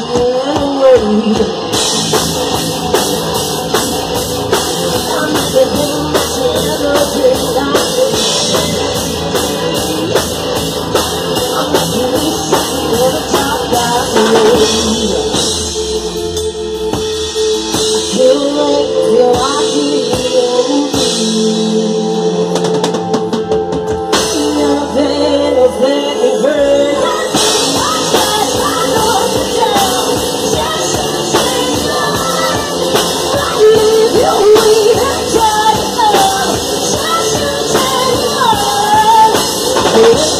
sail away. Oops.